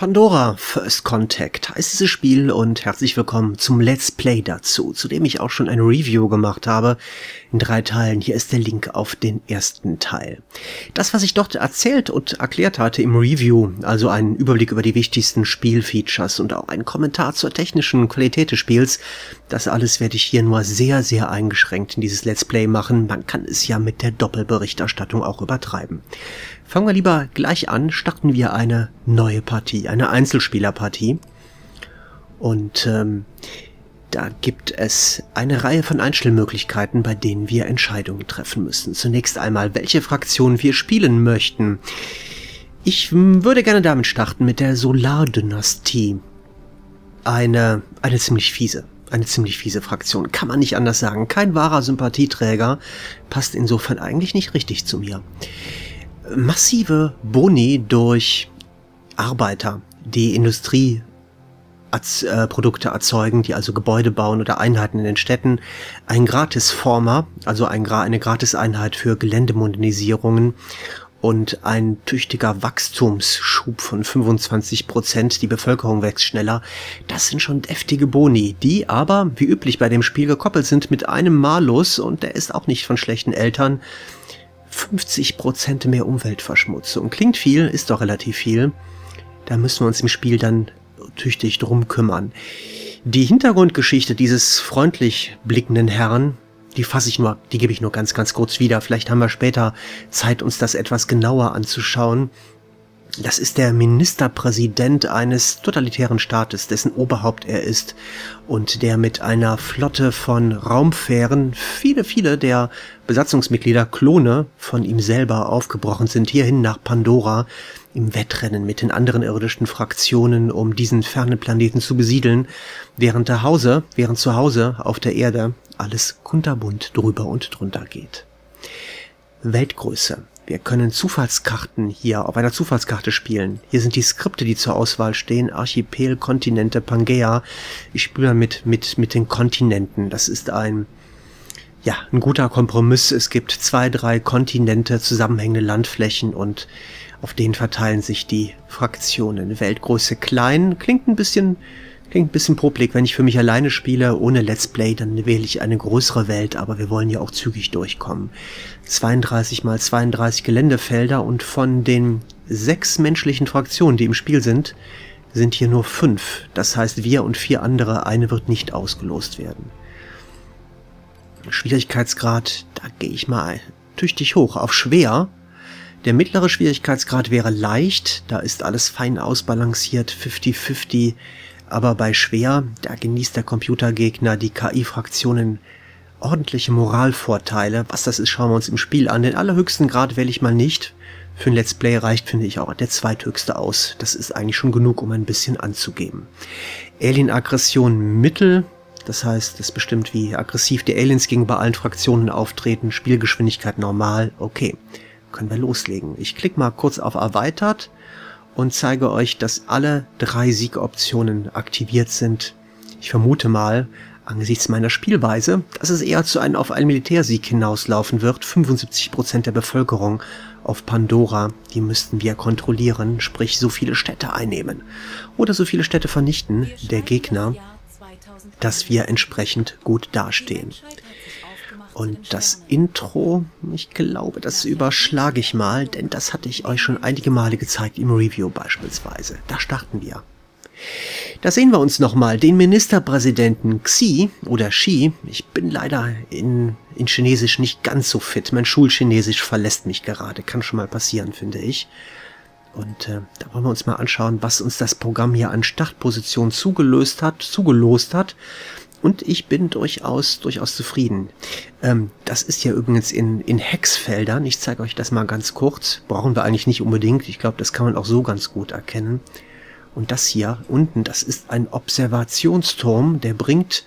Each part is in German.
Pandora First Contact heißt dieses Spiel und herzlich willkommen zum Let's Play dazu, zu dem ich auch schon ein Review gemacht habe in drei Teilen. Hier ist der Link auf den ersten Teil. Das, was ich dort erzählt und erklärt hatte im Review, also ein Überblick über die wichtigsten Spielfeatures und auch ein Kommentar zur technischen Qualität des Spiels, das alles werde ich hier nur sehr, sehr eingeschränkt in dieses Let's Play machen. Man kann es ja mit der Doppelberichterstattung auch übertreiben. Fangen wir lieber gleich an, starten wir eine neue Partie, eine Einzelspielerpartie. Und ähm, da gibt es eine Reihe von Einstellmöglichkeiten, bei denen wir Entscheidungen treffen müssen. Zunächst einmal, welche Fraktion wir spielen möchten. Ich würde gerne damit starten mit der Solardynastie. Eine, eine ziemlich fiese, eine ziemlich fiese Fraktion. Kann man nicht anders sagen. Kein wahrer Sympathieträger. Passt insofern eigentlich nicht richtig zu mir massive Boni durch Arbeiter, die Industrie äh, erzeugen, die also Gebäude bauen oder Einheiten in den Städten, ein Gratisformer, also ein, eine Gratiseinheit für Geländemodernisierungen und ein tüchtiger Wachstumsschub von 25 Prozent. Die Bevölkerung wächst schneller. Das sind schon deftige Boni, die aber, wie üblich bei dem Spiel, gekoppelt sind mit einem Malus und der ist auch nicht von schlechten Eltern. 50 Prozent mehr Umweltverschmutzung. Klingt viel, ist doch relativ viel. Da müssen wir uns im Spiel dann tüchtig drum kümmern. Die Hintergrundgeschichte dieses freundlich blickenden Herrn, die fasse ich nur, die gebe ich nur ganz, ganz kurz wieder. Vielleicht haben wir später Zeit, uns das etwas genauer anzuschauen. Das ist der Ministerpräsident eines totalitären Staates, dessen Oberhaupt er ist und der mit einer Flotte von Raumfähren viele, viele der Besatzungsmitglieder Klone von ihm selber aufgebrochen sind, hierhin nach Pandora im Wettrennen mit den anderen irdischen Fraktionen, um diesen fernen Planeten zu besiedeln, während zu Hause, während zu Hause auf der Erde alles kunterbunt drüber und drunter geht. Weltgröße. Wir können Zufallskarten hier auf einer Zufallskarte spielen. Hier sind die Skripte, die zur Auswahl stehen. Archipel, Kontinente, Pangea. Ich spiele mit, mit, mit den Kontinenten. Das ist ein, ja, ein guter Kompromiss. Es gibt zwei, drei Kontinente, zusammenhängende Landflächen und auf denen verteilen sich die Fraktionen. Weltgröße klein, klingt ein bisschen Klingt ein bisschen publik, wenn ich für mich alleine spiele, ohne Let's Play, dann wähle ich eine größere Welt, aber wir wollen ja auch zügig durchkommen. 32 mal 32 Geländefelder und von den sechs menschlichen Fraktionen, die im Spiel sind, sind hier nur fünf. Das heißt, wir und vier andere, eine wird nicht ausgelost werden. Schwierigkeitsgrad, da gehe ich mal tüchtig hoch auf schwer. Der mittlere Schwierigkeitsgrad wäre leicht, da ist alles fein ausbalanciert, 50-50 aber bei schwer, da genießt der Computergegner die KI-Fraktionen ordentliche Moralvorteile. Was das ist, schauen wir uns im Spiel an. Den allerhöchsten Grad wähle ich mal nicht. Für ein Let's Play reicht, finde ich, auch der zweithöchste aus. Das ist eigentlich schon genug, um ein bisschen anzugeben. Alien-Aggression Mittel. Das heißt, das bestimmt, wie aggressiv die Aliens gegenüber allen Fraktionen auftreten. Spielgeschwindigkeit normal. Okay, können wir loslegen. Ich klicke mal kurz auf Erweitert und zeige euch, dass alle drei Siegoptionen aktiviert sind. Ich vermute mal, angesichts meiner Spielweise, dass es eher zu einem auf einen Militärsieg hinauslaufen wird. 75% der Bevölkerung auf Pandora, die müssten wir kontrollieren, sprich so viele Städte einnehmen. Oder so viele Städte vernichten, der Gegner, dass wir entsprechend gut dastehen. Und das Intro, ich glaube, das überschlage ich mal, denn das hatte ich euch schon einige Male gezeigt im Review beispielsweise. Da starten wir. Da sehen wir uns nochmal den Ministerpräsidenten Xi oder Xi. Ich bin leider in, in Chinesisch nicht ganz so fit. Mein Schulchinesisch verlässt mich gerade. Kann schon mal passieren, finde ich. Und äh, da wollen wir uns mal anschauen, was uns das Programm hier an Startposition zugelöst hat, zugelost hat. Und ich bin durchaus, durchaus zufrieden. Ähm, das ist ja übrigens in, in Hexfeldern. Ich zeige euch das mal ganz kurz. Brauchen wir eigentlich nicht unbedingt. Ich glaube, das kann man auch so ganz gut erkennen. Und das hier unten, das ist ein Observationsturm, der bringt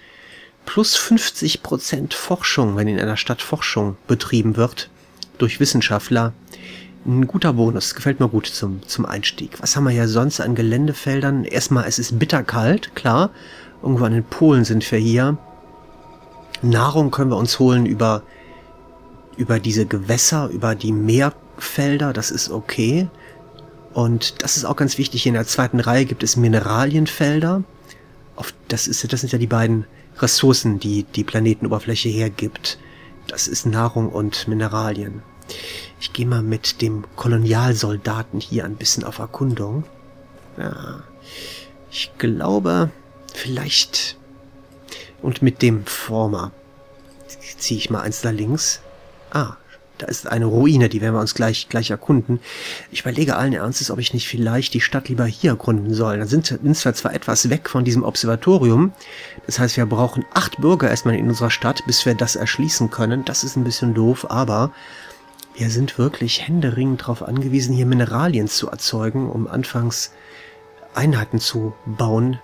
plus 50 Prozent Forschung, wenn in einer Stadt Forschung betrieben wird, durch Wissenschaftler. Ein guter Bonus, gefällt mir gut zum, zum Einstieg. Was haben wir hier sonst an Geländefeldern? Erstmal, es ist bitterkalt, klar. Irgendwo an den Polen sind wir hier. Nahrung können wir uns holen über, über diese Gewässer, über die Meerfelder, das ist okay. Und das ist auch ganz wichtig. In der zweiten Reihe gibt es Mineralienfelder. Das, ist, das sind ja die beiden Ressourcen, die die Planetenoberfläche hergibt. Das ist Nahrung und Mineralien. Ich gehe mal mit dem Kolonialsoldaten hier ein bisschen auf Erkundung. Ja, ich glaube, vielleicht... Und mit dem Former ziehe ich mal eins da links. Ah, da ist eine Ruine, die werden wir uns gleich, gleich erkunden. Ich überlege allen Ernstes, ob ich nicht vielleicht die Stadt lieber hier erkunden soll. Dann sind, wir zwar etwas weg von diesem Observatorium. Das heißt, wir brauchen acht Bürger erstmal in unserer Stadt, bis wir das erschließen können. Das ist ein bisschen doof, aber wir sind wirklich händeringend darauf angewiesen, hier Mineralien zu erzeugen, um anfangs Einheiten zu bauen,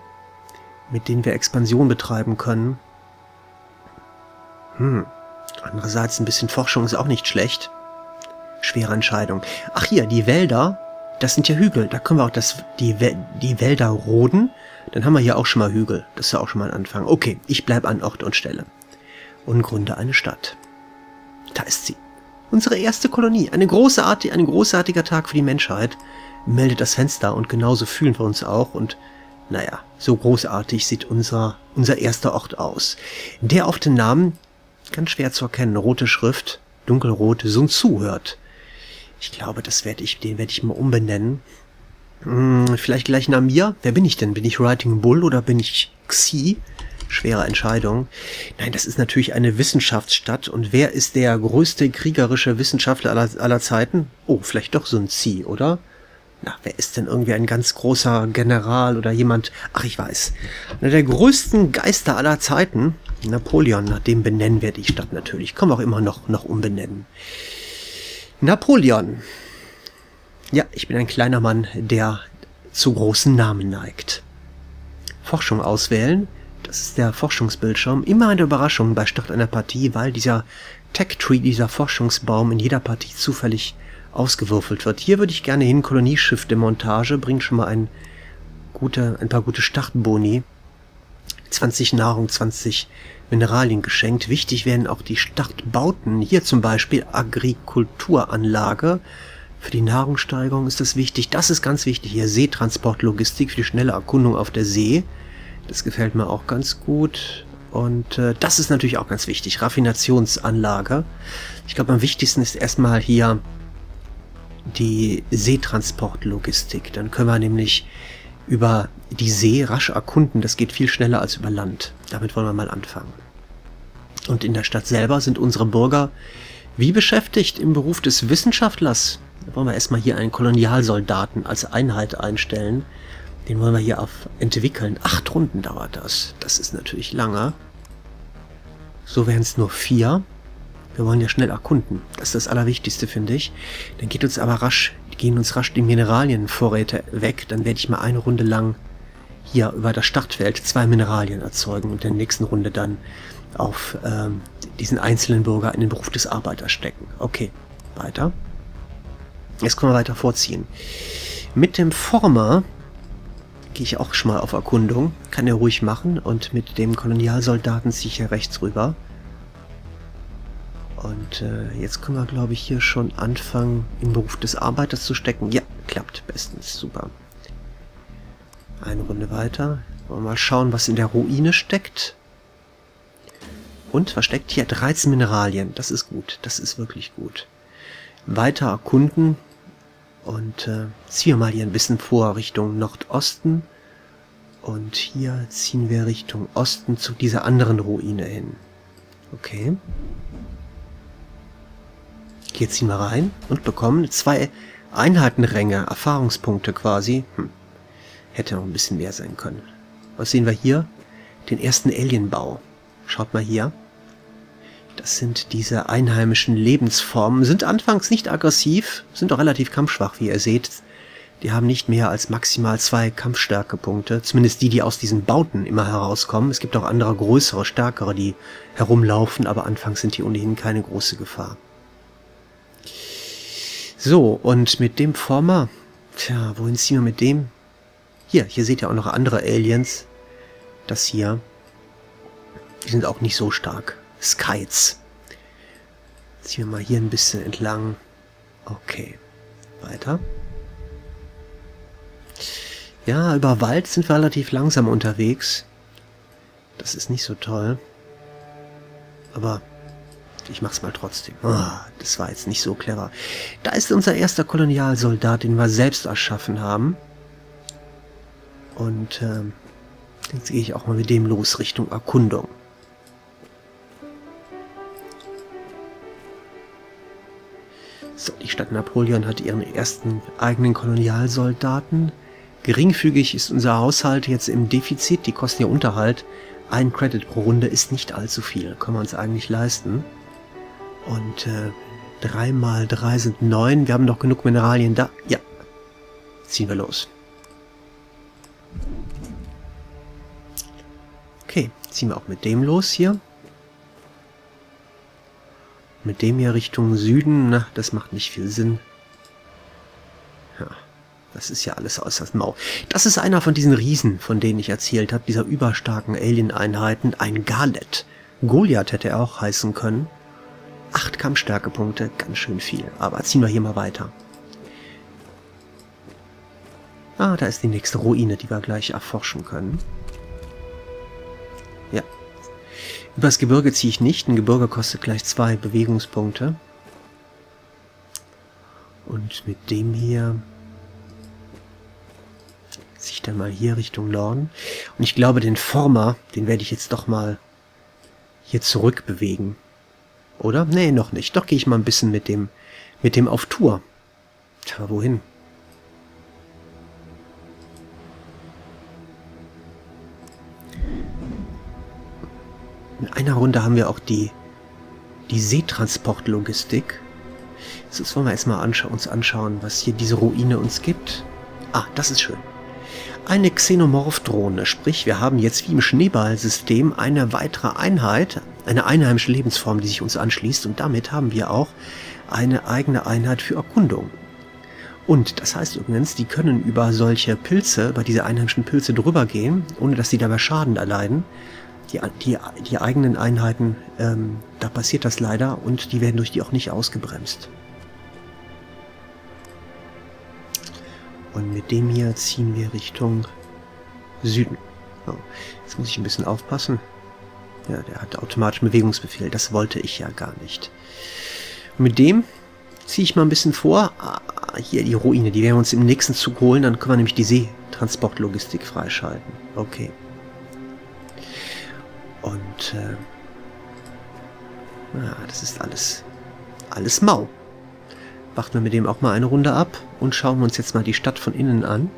mit denen wir Expansion betreiben können. Hm. Andererseits ein bisschen Forschung ist auch nicht schlecht. Schwere Entscheidung. Ach hier, die Wälder, das sind ja Hügel. Da können wir auch das, die, die Wälder roden. Dann haben wir hier auch schon mal Hügel. Das ist ja auch schon mal ein Anfang. Okay, ich bleibe an Ort und Stelle. Und gründe eine Stadt. Da ist sie. Unsere erste Kolonie. Eine großartig, ein großartiger Tag für die Menschheit. Meldet das Fenster und genauso fühlen wir uns auch. Und naja, so großartig sieht unser, unser erster Ort aus. Der auf den Namen Ganz schwer zu erkennen. Rote Schrift, dunkelrot, Sun Tzu hört. Ich glaube, das werde ich, den werde ich mal umbenennen. Hm, vielleicht gleich nach mir. Wer bin ich denn? Bin ich Writing Bull oder bin ich Xi? Schwere Entscheidung. Nein, das ist natürlich eine Wissenschaftsstadt. Und wer ist der größte kriegerische Wissenschaftler aller, aller Zeiten? Oh, vielleicht doch Sun Tzu, oder? Na, wer ist denn irgendwie ein ganz großer General oder jemand? Ach, ich weiß. Einer der größten Geister aller Zeiten. Napoleon, nach dem benennen wir die Stadt natürlich. Kann man auch immer noch, noch umbenennen. Napoleon. Ja, ich bin ein kleiner Mann, der zu großen Namen neigt. Forschung auswählen. Das ist der Forschungsbildschirm. Immer eine Überraschung bei Start einer Partie, weil dieser Tech-Tree, dieser Forschungsbaum in jeder Partie zufällig ausgewürfelt wird. Hier würde ich gerne hin, Kolonieschiff-Demontage, bringt schon mal ein, gute, ein paar gute Startboni. 20 Nahrung, 20 Mineralien geschenkt. Wichtig werden auch die Startbauten. Hier zum Beispiel Agrikulturanlage. Für die Nahrungssteigerung ist das wichtig. Das ist ganz wichtig hier. Seetransportlogistik für die schnelle Erkundung auf der See. Das gefällt mir auch ganz gut. Und äh, das ist natürlich auch ganz wichtig. Raffinationsanlage. Ich glaube, am wichtigsten ist erstmal hier die Seetransportlogistik. Dann können wir nämlich über die See rasch erkunden. Das geht viel schneller als über Land. Damit wollen wir mal anfangen. Und in der Stadt selber sind unsere Bürger wie beschäftigt im Beruf des Wissenschaftlers. Da wollen wir erstmal hier einen Kolonialsoldaten als Einheit einstellen. Den wollen wir hier auf entwickeln. Acht Runden dauert das. Das ist natürlich lange. So wären es nur vier. Wir wollen ja schnell erkunden. Das ist das Allerwichtigste, finde ich. Dann geht uns aber rasch gehen uns rasch die Mineralienvorräte weg, dann werde ich mal eine Runde lang hier über das Startfeld zwei Mineralien erzeugen und in der nächsten Runde dann auf ähm, diesen einzelnen Bürger in den Beruf des Arbeiters stecken. Okay, weiter. Jetzt können wir weiter vorziehen. Mit dem Former gehe ich auch schon mal auf Erkundung. Kann er ruhig machen. Und mit dem Kolonialsoldaten ziehe ich hier rechts rüber. Und äh, jetzt können wir, glaube ich, hier schon anfangen, im Beruf des Arbeiters zu stecken. Ja, klappt bestens. Super. Eine Runde weiter. Wollen wir mal schauen, was in der Ruine steckt. Und versteckt hier 13 Mineralien. Das ist gut. Das ist wirklich gut. Weiter erkunden. Und äh, ziehen wir mal hier ein bisschen vor Richtung Nordosten. Und hier ziehen wir Richtung Osten zu dieser anderen Ruine hin. Okay. Hier ziehen wir rein und bekommen zwei Einheitenränge, Erfahrungspunkte quasi. Hm. Hätte noch ein bisschen mehr sein können. Was sehen wir hier? Den ersten Alienbau. Schaut mal hier. Das sind diese einheimischen Lebensformen. Sind anfangs nicht aggressiv, sind auch relativ kampfschwach, wie ihr seht. Die haben nicht mehr als maximal zwei Kampfstärkepunkte. Zumindest die, die aus diesen Bauten immer herauskommen. Es gibt auch andere größere, stärkere, die herumlaufen, aber anfangs sind die ohnehin keine große Gefahr. So, und mit dem Former, tja, wohin ziehen wir mit dem? Hier, hier seht ihr auch noch andere Aliens. Das hier. Die sind auch nicht so stark. Skites. Ziehen wir mal hier ein bisschen entlang. Okay. Weiter. Ja, über Wald sind wir relativ langsam unterwegs. Das ist nicht so toll. Aber ich mach's mal trotzdem. Oh, das war jetzt nicht so clever. Da ist unser erster Kolonialsoldat, den wir selbst erschaffen haben. Und ähm, jetzt gehe ich auch mal mit dem los Richtung Erkundung. So, die Stadt Napoleon hat ihren ersten eigenen Kolonialsoldaten. Geringfügig ist unser Haushalt jetzt im Defizit. Die kosten ja Unterhalt. Ein Credit pro Runde ist nicht allzu viel. Können wir uns eigentlich leisten. Und äh, 3 mal 3 sind 9. Wir haben noch genug Mineralien da. Ja. Ziehen wir los. Okay, ziehen wir auch mit dem los hier. Mit dem hier Richtung Süden, na, das macht nicht viel Sinn. Das ist ja alles äußerst mau. Das ist einer von diesen Riesen, von denen ich erzählt habe, dieser überstarken Alien-Einheiten, ein Galet. Goliath hätte er auch heißen können. Acht Kampfstärkepunkte, ganz schön viel. Aber ziehen wir hier mal weiter. Ah, da ist die nächste Ruine, die wir gleich erforschen können. Ja, Übers Gebirge ziehe ich nicht. Ein Gebirge kostet gleich zwei Bewegungspunkte. Und mit dem hier ich dann mal hier Richtung Norden. Und ich glaube, den Former, den werde ich jetzt doch mal hier zurück bewegen. Oder? Nee, noch nicht. Doch gehe ich mal ein bisschen mit dem, mit dem auf Tour. Tja, wohin? In einer Runde haben wir auch die, die Seetransportlogistik. Jetzt wollen wir erstmal anscha uns anschauen, was hier diese Ruine uns gibt. Ah, das ist schön. Eine Xenomorph-Drohne, sprich wir haben jetzt wie im Schneeballsystem eine weitere Einheit, eine einheimische Lebensform, die sich uns anschließt und damit haben wir auch eine eigene Einheit für Erkundung. Und das heißt übrigens, die können über solche Pilze, über diese einheimischen Pilze drüber gehen, ohne dass sie dabei Schaden erleiden die, die, die eigenen Einheiten, ähm, da passiert das leider und die werden durch die auch nicht ausgebremst. Und mit dem hier ziehen wir Richtung Süden. So, jetzt muss ich ein bisschen aufpassen. Ja, der hat automatischen Bewegungsbefehl. Das wollte ich ja gar nicht. Und mit dem ziehe ich mal ein bisschen vor. Ah, hier die Ruine, die werden wir uns im nächsten Zug holen. Dann können wir nämlich die Seetransportlogistik freischalten. Okay. Und äh, ja, das ist alles, alles mau. Wachten wir mit dem auch mal eine Runde ab und schauen uns jetzt mal die Stadt von innen an.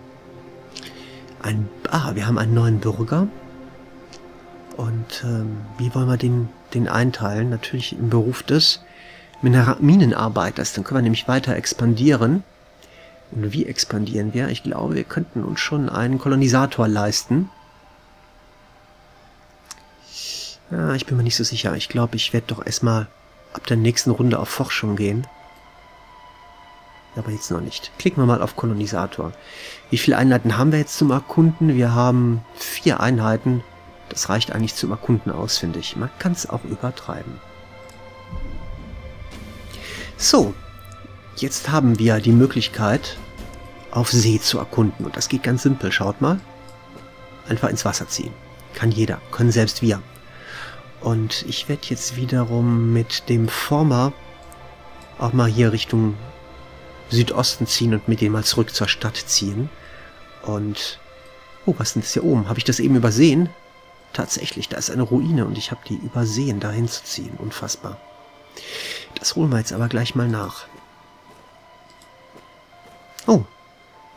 Ein, ah, wir haben einen neuen Bürger. Und ähm, wie wollen wir den, den einteilen? Natürlich im Beruf des Minenarbeiters. Dann können wir nämlich weiter expandieren. Und wie expandieren wir? Ich glaube, wir könnten uns schon einen Kolonisator leisten. Ja, ich bin mir nicht so sicher. Ich glaube, ich werde doch erstmal ab der nächsten Runde auf Forschung gehen. Aber jetzt noch nicht. Klicken wir mal auf Kolonisator. Wie viele Einheiten haben wir jetzt zum Erkunden? Wir haben vier Einheiten. Das reicht eigentlich zum Erkunden aus, finde ich. Man kann es auch übertreiben. So, jetzt haben wir die Möglichkeit, auf See zu erkunden. Und das geht ganz simpel. Schaut mal. Einfach ins Wasser ziehen. Kann jeder. Können selbst wir. Und ich werde jetzt wiederum mit dem Former auch mal hier Richtung Südosten ziehen und mit dem mal zurück zur Stadt ziehen. Und... Oh, was ist denn das hier oben? Habe ich das eben übersehen? Tatsächlich, da ist eine Ruine und ich habe die übersehen, dahin zu ziehen. Unfassbar. Das holen wir jetzt aber gleich mal nach. Oh,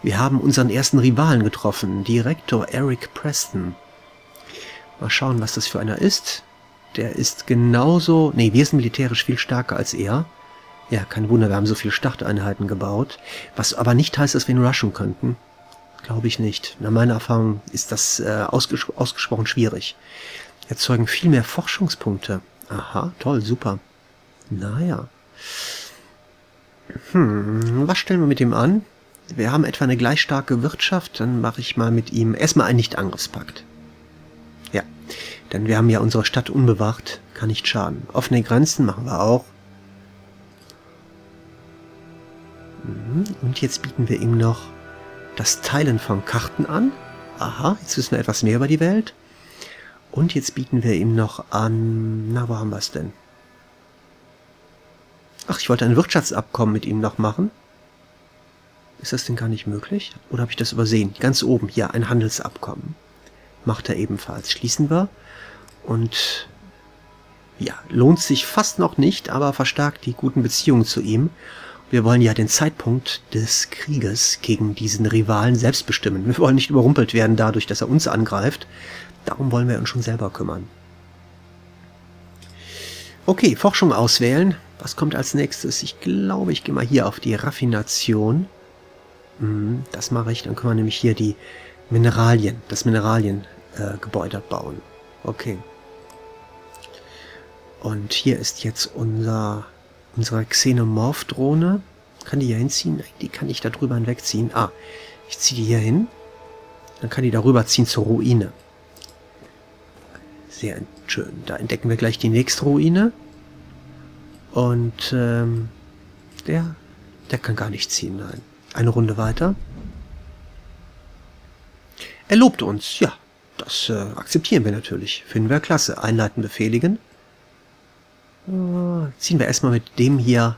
wir haben unseren ersten Rivalen getroffen, Direktor Eric Preston. Mal schauen, was das für einer ist. Der ist genauso... Nee, wir sind militärisch viel stärker als er. Ja, kein Wunder, wir haben so viele Starteinheiten gebaut. Was aber nicht heißt, dass wir ihn rushen könnten. Glaube ich nicht. Nach meiner Erfahrung ist das äh, ausges ausgesprochen schwierig. Erzeugen viel mehr Forschungspunkte. Aha, toll, super. Naja. Hm, was stellen wir mit ihm an? Wir haben etwa eine gleich starke Wirtschaft, dann mache ich mal mit ihm erstmal einen Nicht-Angriffspakt. Ja, denn wir haben ja unsere Stadt unbewacht, kann nicht schaden. Offene Grenzen machen wir auch. Und jetzt bieten wir ihm noch das Teilen von Karten an. Aha, jetzt wissen wir etwas mehr über die Welt. Und jetzt bieten wir ihm noch an... Na, wo haben wir es denn? Ach, ich wollte ein Wirtschaftsabkommen mit ihm noch machen. Ist das denn gar nicht möglich? Oder habe ich das übersehen? Ganz oben, hier, ein Handelsabkommen. Macht er ebenfalls. Schließen wir. Und ja, lohnt sich fast noch nicht, aber verstärkt die guten Beziehungen zu ihm. Wir wollen ja den Zeitpunkt des Krieges gegen diesen Rivalen selbst bestimmen. Wir wollen nicht überrumpelt werden dadurch, dass er uns angreift. Darum wollen wir uns schon selber kümmern. Okay, Forschung auswählen. Was kommt als nächstes? Ich glaube, ich gehe mal hier auf die Raffination. Mhm, das mache ich. Dann können wir nämlich hier die Mineralien, das Mineraliengebäude äh, bauen. Okay. Und hier ist jetzt unser, unsere Xenomorph-Drohne. Kann die hier hinziehen? Die kann ich da drüber hinwegziehen. Ah, ich ziehe die hier hin. Dann kann die darüber ziehen zur Ruine. Sehr schön. Da entdecken wir gleich die nächste Ruine. Und ähm, der, der kann gar nicht ziehen, nein. Eine Runde weiter. Er lobt uns, ja. Das äh, akzeptieren wir natürlich. Finden wir klasse. Einleiten, befehligen. Uh, ziehen wir erstmal mit dem hier.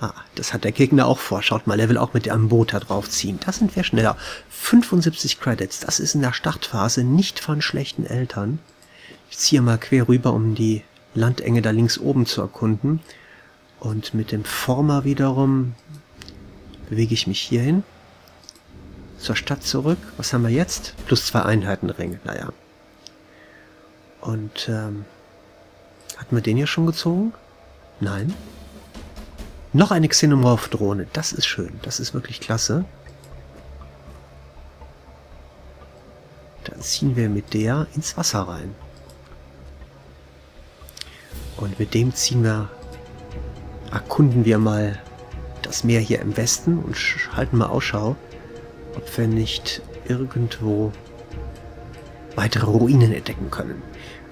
Ah, das hat der Gegner auch vor. Schaut mal, er will auch mit einem Boot da drauf ziehen. Da sind wir schneller. 75 Credits. Das ist in der Startphase nicht von schlechten Eltern. Ich ziehe mal quer rüber, um die Landenge da links oben zu erkunden. Und mit dem Former wiederum bewege ich mich hierhin. Zur Stadt zurück. Was haben wir jetzt? Plus zwei Einheitenringe. Naja. Und ähm, hatten wir den hier schon gezogen? Nein. Noch eine Xenomorph-Drohne. Das ist schön. Das ist wirklich klasse. Dann ziehen wir mit der ins Wasser rein. Und mit dem ziehen wir, erkunden wir mal das Meer hier im Westen und halten mal Ausschau, ob wir nicht irgendwo weitere Ruinen entdecken können.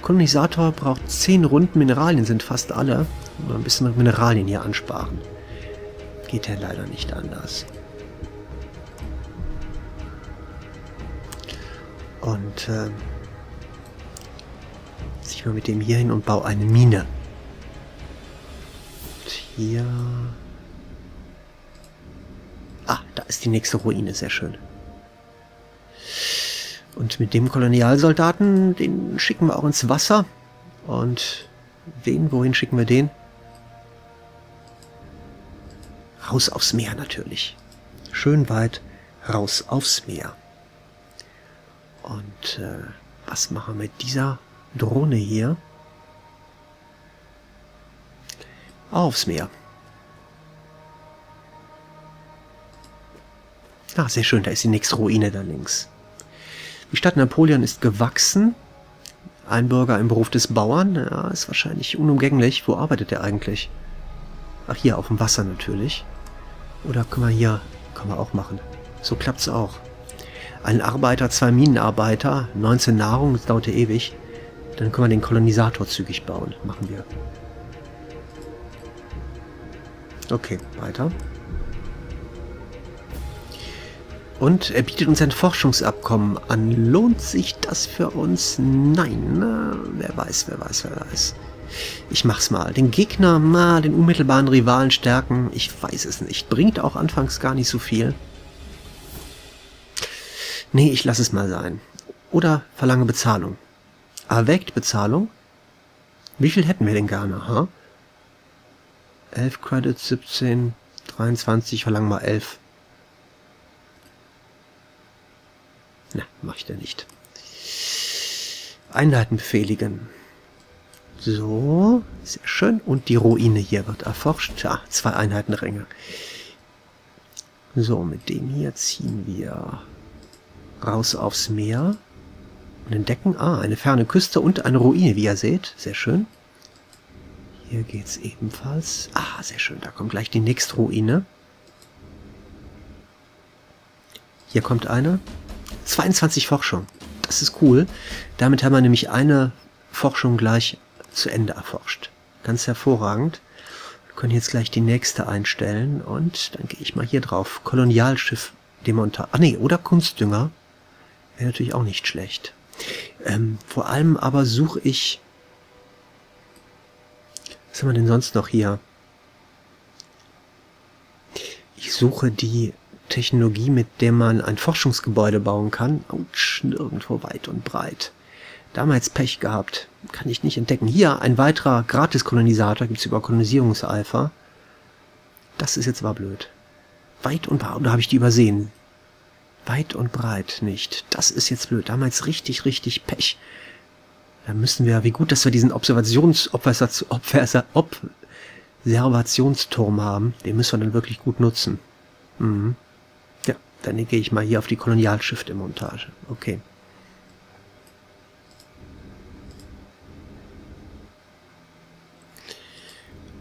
Kolonisator braucht 10 Runden, Mineralien sind fast alle. Mal ein bisschen Mineralien hier ansparen. Geht ja leider nicht anders. Und äh, ich mal mit dem hier hin und baue eine Mine. Und hier... Ah, da ist die nächste Ruine, sehr schön. Und mit dem Kolonialsoldaten, den schicken wir auch ins Wasser. Und wen, wohin schicken wir den? Raus aufs Meer natürlich. Schön weit raus aufs Meer. Und äh, was machen wir mit dieser Drohne hier? Aufs Meer. Ah, sehr schön, da ist die nächste Ruine da links. Die Stadt Napoleon ist gewachsen. Ein Bürger im Beruf des Bauern. Ja, ist wahrscheinlich unumgänglich. Wo arbeitet er eigentlich? Ach, hier auf dem Wasser natürlich. Oder können wir hier... Können wir auch machen. So klappt's auch. Ein Arbeiter, zwei Minenarbeiter, 19 Nahrung, das dauert ja ewig. Dann können wir den Kolonisator zügig bauen. Machen wir. Okay, weiter. Und er bietet uns ein Forschungsabkommen an. Lohnt sich das für uns? Nein. Na, wer weiß, wer weiß, wer weiß. Ich mach's mal. Den Gegner, mal den unmittelbaren Rivalen stärken. Ich weiß es nicht. Bringt auch anfangs gar nicht so viel. Nee, ich lasse es mal sein. Oder verlange Bezahlung. Erweckt Bezahlung? Wie viel hätten wir denn gerne, ha? 11 Credits, 17, 23, verlangen mal 11. Na, mach ich da nicht. Einheiten befehligen. So, sehr schön. Und die Ruine hier wird erforscht. Ja, zwei Einheitenränge. So, mit dem hier ziehen wir raus aufs Meer und entdecken, ah, eine ferne Küste und eine Ruine, wie ihr seht. Sehr schön. Hier geht's ebenfalls. Ah, sehr schön, da kommt gleich die nächste Ruine. Hier kommt eine. 22 Forschung. Das ist cool. Damit haben wir nämlich eine Forschung gleich zu Ende erforscht. Ganz hervorragend. Wir können jetzt gleich die nächste einstellen und dann gehe ich mal hier drauf. Kolonialschiff Demontage. Ah nee, oder Kunstdünger. Wäre natürlich auch nicht schlecht. Ähm, vor allem aber suche ich... Was haben wir denn sonst noch hier? Ich suche die Technologie, mit der man ein Forschungsgebäude bauen kann. Autsch, nirgendwo weit und breit. Damals Pech gehabt. Kann ich nicht entdecken. Hier ein weiterer Gratis-Kolonisator. Gibt's über Kolonisierungsalpha. Das ist jetzt war blöd. Weit und breit. Oder habe ich die übersehen? Weit und breit nicht. Das ist jetzt blöd. Damals richtig, richtig Pech. Da müssen wir, wie gut, dass wir diesen Observations, Observationsturm haben. Den müssen wir dann wirklich gut nutzen. Mhm. Dann gehe ich mal hier auf die Kolonialschiffe-Montage. Okay.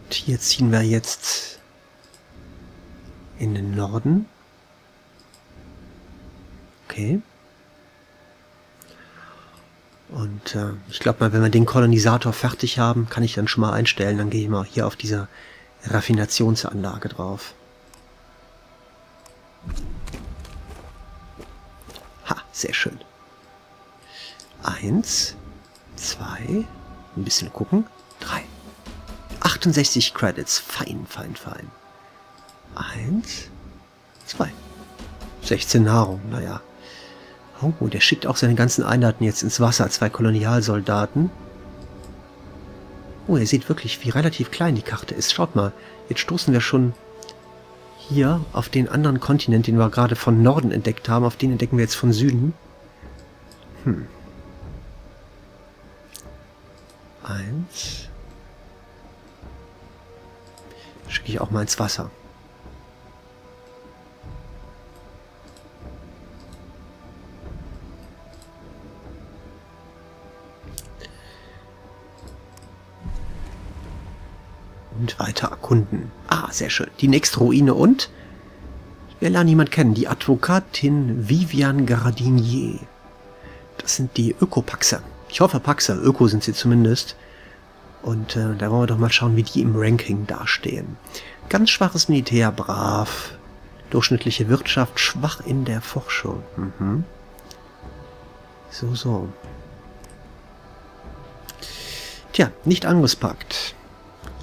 Und hier ziehen wir jetzt in den Norden. Okay. Und äh, ich glaube mal, wenn wir den Kolonisator fertig haben, kann ich dann schon mal einstellen. Dann gehe ich mal hier auf diese Raffinationsanlage drauf. Sehr schön. Eins, zwei, ein bisschen gucken, drei. 68 Credits, fein, fein, fein. Eins, zwei. 16 Nahrung, naja. Oh, der schickt auch seine ganzen Einheiten jetzt ins Wasser. Zwei Kolonialsoldaten. Oh, er sieht wirklich, wie relativ klein die Karte ist. Schaut mal, jetzt stoßen wir schon hier auf den anderen Kontinent, den wir gerade von Norden entdeckt haben. Auf den entdecken wir jetzt von Süden. Hm. Eins. Schicke ich auch mal ins Wasser. Und weiter erkunden. Ah, sehr schön. Die nächste Ruine und wir lernen jemanden kennen, die Advokatin Vivian Gardinier. Das sind die Ökopaxer. Ich hoffe Paxer, Öko sind sie zumindest. Und äh, da wollen wir doch mal schauen, wie die im Ranking dastehen. Ganz schwaches Militär, brav. Durchschnittliche Wirtschaft, schwach in der Forschung. Mhm. So, so. Tja, nicht angespackt.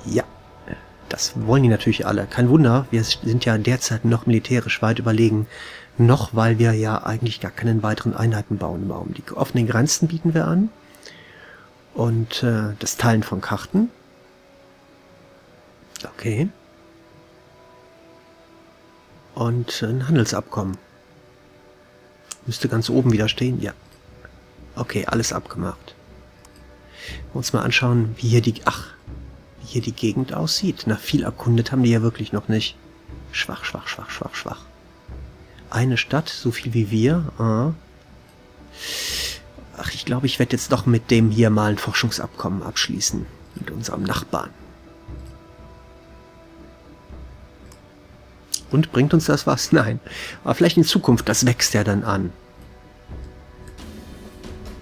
Ja. Das wollen die natürlich alle. Kein Wunder, wir sind ja derzeit noch militärisch weit überlegen. Noch, weil wir ja eigentlich gar keinen weiteren Einheiten bauen im Augenblick. Offene Grenzen bieten wir an. Und äh, das Teilen von Karten. Okay. Und ein Handelsabkommen. Müsste ganz oben wieder stehen. Ja. Okay, alles abgemacht. Uns mal anschauen, wie hier die... Ach, hier die Gegend aussieht. Na, viel erkundet haben die ja wirklich noch nicht. Schwach, schwach, schwach, schwach, schwach. Eine Stadt, so viel wie wir. Ah. Ach, ich glaube, ich werde jetzt doch mit dem hier mal ein Forschungsabkommen abschließen. Mit unserem Nachbarn. Und bringt uns das was? Nein. Aber vielleicht in Zukunft, das wächst ja dann an.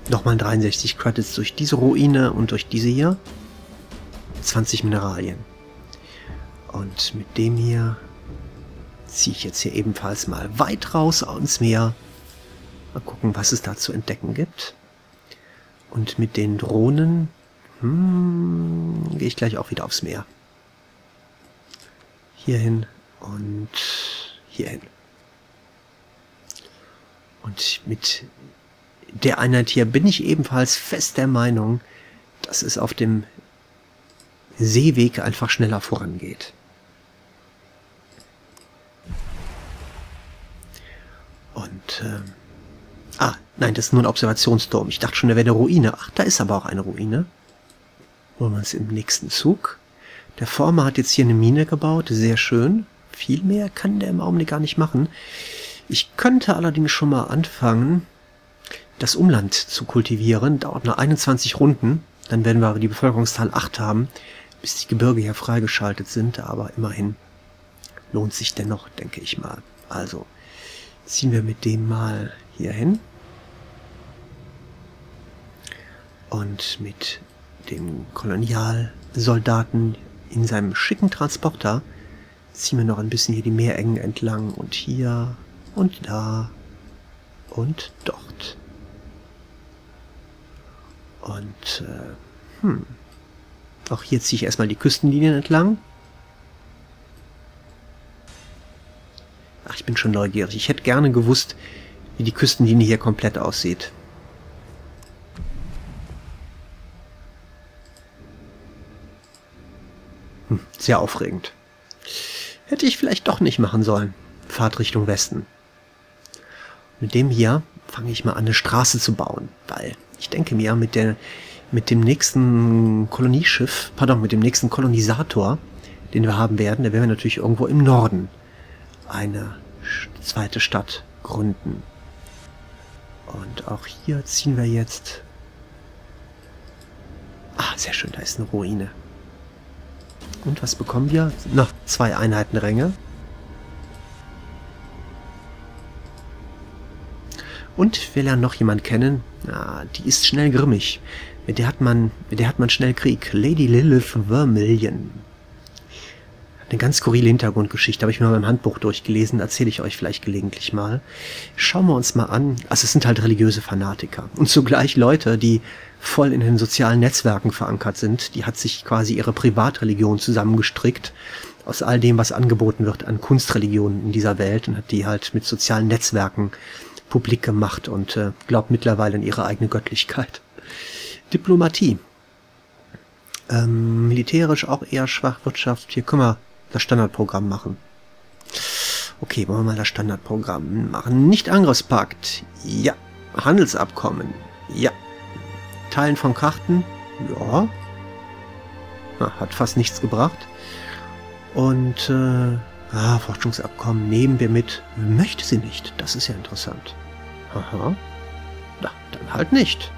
Nochmal 63 Credits durch diese Ruine und durch diese hier. 20 Mineralien. Und mit dem hier ziehe ich jetzt hier ebenfalls mal weit raus ins Meer. Mal gucken, was es da zu entdecken gibt. Und mit den Drohnen hm, gehe ich gleich auch wieder aufs Meer. Hierhin und hierhin. Und mit der Einheit hier bin ich ebenfalls fest der Meinung, dass es auf dem Seeweg einfach schneller vorangeht. Und, ähm, ah, nein, das ist nur ein Observationsturm. Ich dachte schon, da wäre eine Ruine. Ach, da ist aber auch eine Ruine. Wollen wir es im nächsten Zug. Der Former hat jetzt hier eine Mine gebaut, sehr schön. Viel mehr kann der im Augenblick gar nicht machen. Ich könnte allerdings schon mal anfangen, das Umland zu kultivieren. Dauert nur 21 Runden. Dann werden wir die Bevölkerungszahl 8 haben bis die Gebirge hier freigeschaltet sind, aber immerhin lohnt sich dennoch, denke ich mal. Also ziehen wir mit dem mal hier hin und mit dem Kolonialsoldaten in seinem schicken Transporter ziehen wir noch ein bisschen hier die Meerengen entlang und hier und da und dort. Und, äh, hm. Auch hier ziehe ich erstmal die Küstenlinien entlang. Ach, ich bin schon neugierig. Ich hätte gerne gewusst, wie die Küstenlinie hier komplett aussieht. Hm, sehr aufregend. Hätte ich vielleicht doch nicht machen sollen. Fahrt Richtung Westen. Mit dem hier fange ich mal an, eine Straße zu bauen, weil ich denke mir, mit der, mit dem nächsten Kolonieschiff, pardon, mit dem nächsten Kolonisator, den wir haben werden, da werden wir natürlich irgendwo im Norden eine zweite Stadt gründen. Und auch hier ziehen wir jetzt... Ah, sehr schön, da ist eine Ruine. Und was bekommen wir? Na, zwei Einheitenränge. Und wir lernen noch jemand kennen. Ah, die ist schnell grimmig. Mit der hat man, mit der hat man schnell Krieg. Lady Lilith Vermillion. Eine ganz skurrile Hintergrundgeschichte, habe ich mir mal im Handbuch durchgelesen, erzähle ich euch vielleicht gelegentlich mal. Schauen wir uns mal an. Also es sind halt religiöse Fanatiker. Und zugleich Leute, die voll in den sozialen Netzwerken verankert sind. Die hat sich quasi ihre Privatreligion zusammengestrickt aus all dem, was angeboten wird an Kunstreligionen in dieser Welt und hat die halt mit sozialen Netzwerken publik gemacht und äh, glaubt mittlerweile an ihre eigene Göttlichkeit. Diplomatie. Ähm, militärisch auch eher schwach, Wirtschaft. Hier können wir das Standardprogramm machen. Okay, wollen wir mal das Standardprogramm machen. Nicht Angriffspakt. Ja. Handelsabkommen. Ja. Teilen von Karten. Ja. Na, hat fast nichts gebracht. Und äh, ah, Forschungsabkommen nehmen wir mit. Möchte sie nicht. Das ist ja interessant. Aha. Na, dann halt nicht.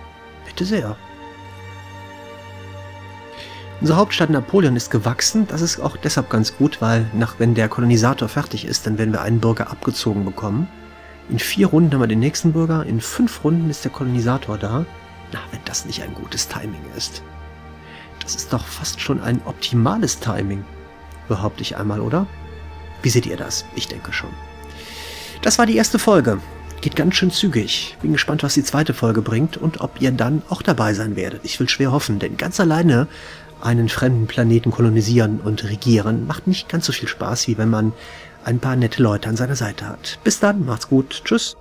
Bitte sehr. Unsere Hauptstadt Napoleon ist gewachsen. Das ist auch deshalb ganz gut, weil nach, wenn der Kolonisator fertig ist, dann werden wir einen Bürger abgezogen bekommen. In vier Runden haben wir den nächsten Bürger, in fünf Runden ist der Kolonisator da. Na, wenn das nicht ein gutes Timing ist. Das ist doch fast schon ein optimales Timing, behaupte ich einmal, oder? Wie seht ihr das? Ich denke schon. Das war die erste Folge. Geht ganz schön zügig. Bin gespannt, was die zweite Folge bringt und ob ihr dann auch dabei sein werdet. Ich will schwer hoffen, denn ganz alleine einen fremden Planeten kolonisieren und regieren macht nicht ganz so viel Spaß, wie wenn man ein paar nette Leute an seiner Seite hat. Bis dann, macht's gut, tschüss.